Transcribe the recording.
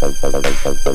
漁師さん